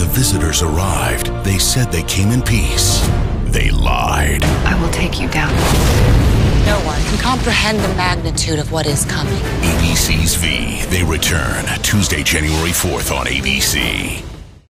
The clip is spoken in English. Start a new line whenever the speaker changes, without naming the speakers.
the visitors arrived, they said they came in peace. They lied.
I will take you down.
No one can comprehend the magnitude of what is coming.
ABC's V. They return Tuesday, January 4th on ABC.